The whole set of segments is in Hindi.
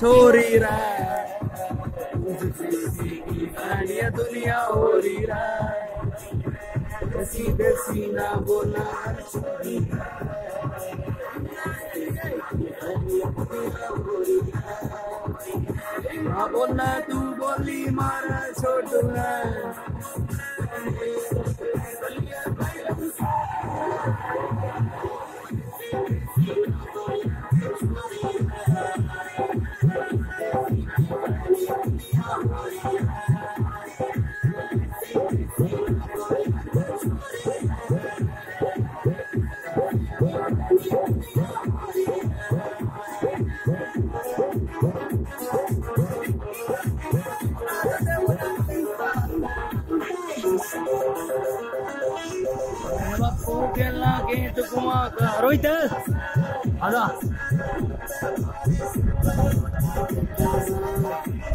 छोरी राय। दुनिया हो रही राय। सीधे सीना बोला हाँ बोलना तू बोली मारा छोड़ना Reuters. Ada.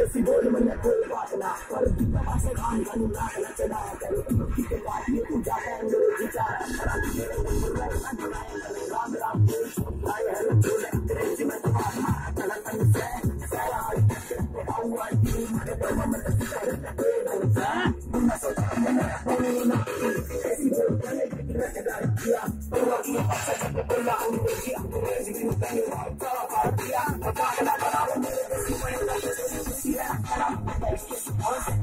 ऐसी बोल मन कोई बात ना पर दुनिया पास गान का ना ना चला करो की के बात ये तू जा है मेरे विचार राम राम राम बोल भाई है बोल तेरे जी मैं तो बात चला तन से सारा हर के हुआ तू मेरे तो मन से कर दे बोलता मैं सोचा मैं बोलू ना ऐसी बोल मन कोई बात ना किया तो अपना पास जब बोला हूँ कि अपने ज़िंदगी में